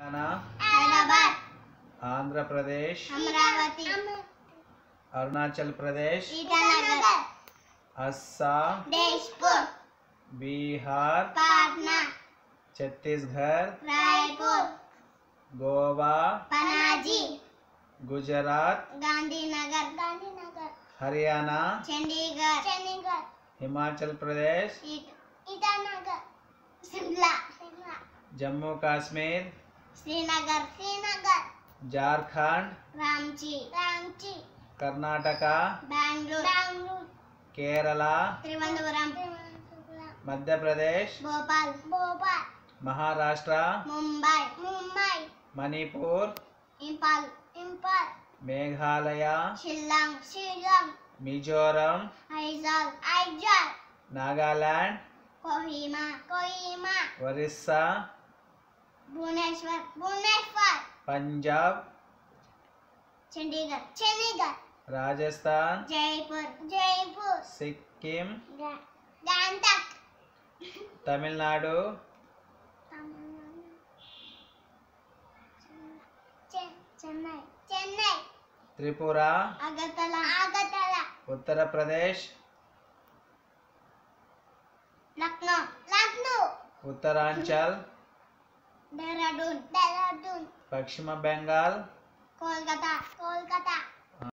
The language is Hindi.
हैदराबाद। आंध्र प्रदेश। अमरावती। अरुणाचल प्रदेश। असम बिहार। पटना। छत्तीसगढ़। रायपुर। गोवा। पनाजी। गुजरात। गांधीनगर। गांधीनगर। हरियाणा। चंडीगढ़। चंडीगढ़। हिमाचल प्रदेश। ईटानगर। शिमला। जम्मू कश्मीर। श्रीनगर श्रीनगर। झारखंड रांची रांची कर्नाटक बैंगलोर। बैंगलोर। केरला त्रिवनंतपुरम। मध्य प्रदेश भोपाल। भोपाल। महाराष्ट्र मुंबई। मुंबई। मणिपुर इम्फाल। इम्फाल। मेघालय शिलांग शिलांग मिजोरम आइजल। आइजल। नागालैंड कोहिमा। कोहिमा। ओडिशा భువనేశ్వర్ భువనేశ్వర్. పంజాబ్. చండీగఢ్ చండీగఢ్. రాజస్థాన్. జైపూర్ జైపూర్. సిక్కిం. గాంటక్ తమిళనాడు. చెన్నై చెన్నై. త్రిపుర. అగతల అగతల ఉత్తరప్రదేశ్. లక్నో లక్నో. ఉత్తరాంచల్. देहरादून देहरादून पश्चिम बंगाल कोलकाता कोलकाता